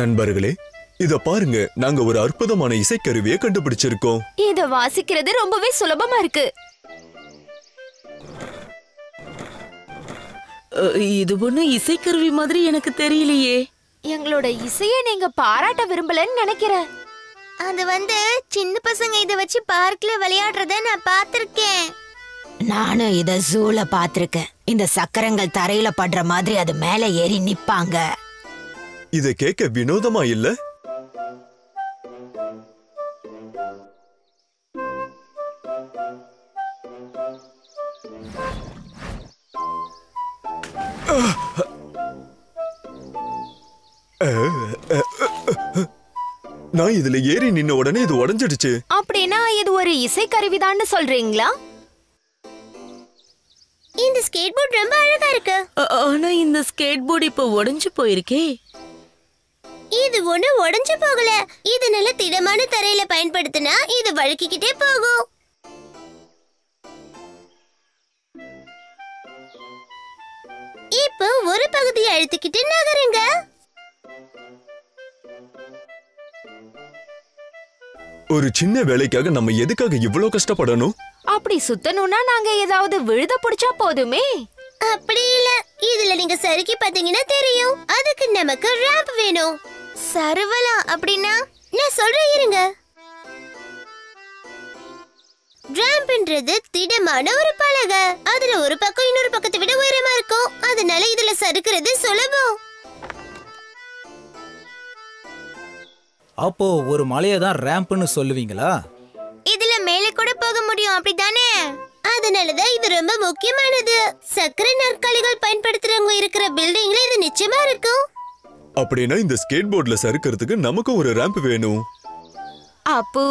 நண்பர்களே இத பாருங்க. நாங்க ஒரு அற்புதமான இசைக்கருவியை கண்டுபிடிச்சிருக்கோம். இத வாசிக்கிறது ரொம்பவே சுலபமா இருக்கு. இது ஒண்ணு இசைக்கருவி மாதிரி எனக்கு தெரியலையே. எங்களோட இசைய நீங்க பாராட்ட விரும்பலன்னு நினைக்கிறேன். அது வந்து சின்ன பசங்க இதை வச்சு பார்க்ல விளையாடுறத நான் பார்த்திருக்கேன். நானும் இத ஜூல பாத்திருக்கேன் இந்த சக்கரங்கள் தரையில படுற மாதிரி அது மேல ஏறி நிப்பாங்க. இத கேட்க வினோதமா இல்ல? நான் இதுல ஏறி நின்ன உடனே இது உடைஞ்சிடுச்சு. அப்படின்னா இது ஒரு இசைக்கருவிதான்னு சொல்றீங்களா? இந்த ஸ்கேட் போர்ட் ரொம்ப அழகா இருக்கு. ஆனா இந்த ஸ்கேட் போர்டு இப்ப உடைஞ்சு போயிருக்கே. இது ஒண்ணு உடைஞ்சு போகல. இது நல்ல திடமான தரையில பயன்படுத்தினா இது வழுக்கிக்கிட்டே போகும். இப்போ ஒரு பகுதியை அழுத்திக்கிட்டு நகருங்க. ஒரு சின்ன வேலைக்காக நம்ம எதுக்காக இவ்வளவு கஷ்டப்படணும்? அப்படி சுத்தணும்னா நாங்க ஏதாவது விழுத புடிச்சா போதுமே. அப்படி இல்ல. இதுல நீங்க சறுக்கி பாத்தீங்கன்னா தெரியும். அதுக்கு நமக்கு ரேம்ப் வேணும். சருவலாம் அப்படின்னா நான் சொல்றேன் இருங்க. ரேம்ப்ன்றது திடமான ஒரு பலகை. அதுல ஒரு பக்கம் இன்னொரு பக்கத்தை விட உயரமா இருக்கும். அதனால இதுல சறுக்குறது சுலபம். அப்போ ஒரு மலையை தான் ரேம்ப்னு சொல்லுவீங்களா? முடியும் அப்படிதானே அதனாலதான் இது ரொம்ப முக்கியமானது. சக்கரை நாற்காலிகள் பயன்படுத்துறவங்க இருக்கிற பில்டிங்ல இது நிச்சயமா இருக்கும். அப்படின்னா இந்த ஸ்கேட் போர்ட்ல சறுக்கிறதுக்கு நமக்கும் ஒரு ரேம்ப் வேணும். அப்பு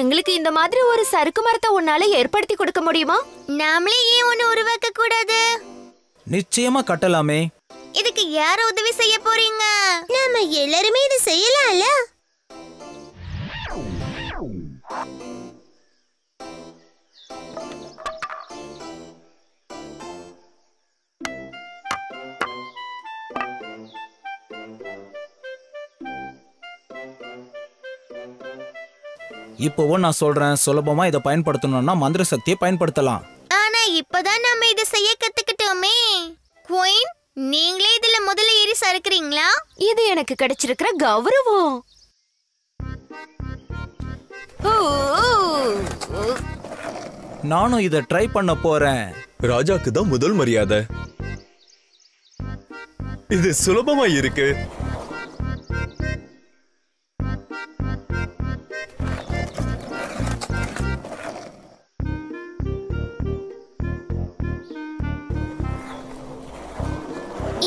எங்களுக்கு இந்த மாதிரி ஒரு சறுக்கு மரத்தை உன்னால ஏற்படுத்தி கொடுக்க முடியுமா? நாமளே ஏன் ஒண்ணு உருவாக்க கூடாது நிச்சயமா கட்டலாமே. இதுக்கு யார உதவி செய்ய போறீங்க? நாம எல்லாருமே இது செய்யலாம்ல? இப்போவும் நான் சொல்றேன் சுலபமா இதை பயன்படுத்தணும்னா மந்திர சக்தியை பயன்படுத்தலாம். ஆனா இப்பதான் நாம இத செய்ய கத்துக்கிட்டோமே. குயின் நீங்களே இதுல முதல்ல ஏறி சறுக்குறீங்களா? இது எனக்கு கிடைச்சிருக்கிற கௌரவம். நானும் இதை ட்ரை பண்ண போறேன். ராஜாக்கு தான் முதல் மரியாதை. இது சுலபமா இருக்கு.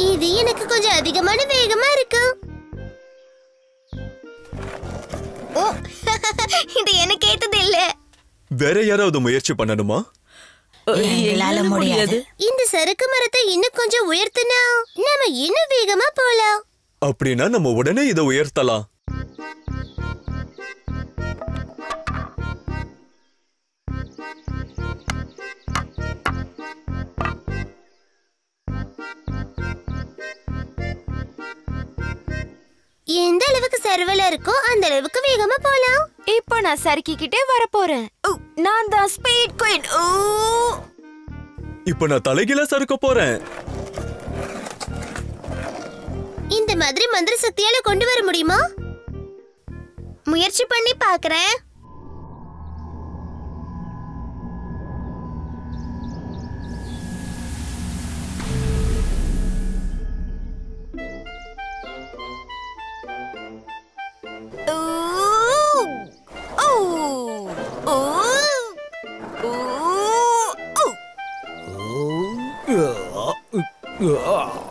இது எனக்கு கொஞ்சம் அதிகமான வேகமா இருக்கு. இது எனக்கு கேட்டது இல்ல வேற யாராவது முயற்சி பண்ணணுமா? எங்களால முடியாது. இந்த சறுக்கு மரத்தை இன்னும் கொஞ்சம் உயர்த்தினா நாம இன்னும் வேகமா போலாம். அப்படின்னா நம்ம உடனே இதை உயர்த்தலாம். எந்த அளவுக்கு சர்வல இருக்கோ அந்த அளவுக்கு வேகமா போலாம். இப்போ நான் சறுக்கிக்கிட்டே வரப்போறேன். நான் தான் ஸ்பீட் குயின் இப்ப நான் தலைகீழ சறுக்க போறேன். இந்த மாதிரி மந்திர சக்தியால கொண்டு வர முடியுமா? முயற்சி பண்ணி பாக்குறேன்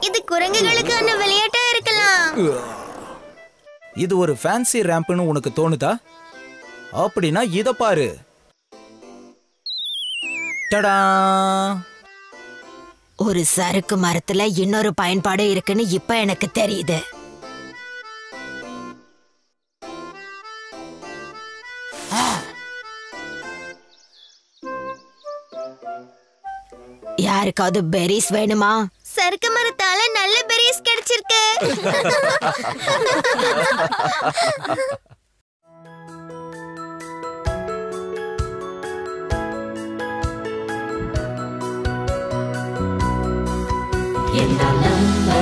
இது குரங்குகளுக்கான விளையாட்டா இருக்கலாம். இது ஒரு ஃபேன்சி ரேம்ப்னு உனக்கு தோணுதா? அப்படின்னா இத பாரு. டடா! ஒரு சறுக்கு மரத்துல இன்னொரு பயன்பாடு இருக்குன்னு இப்ப எனக்கு தெரியுது. யாருக்காவது பெரிஸ் வேணுமா? சறுக்கு மரத்தால நல்ல பெரிஸ் கிடைச்சிருக்கு என்னால் நம்ப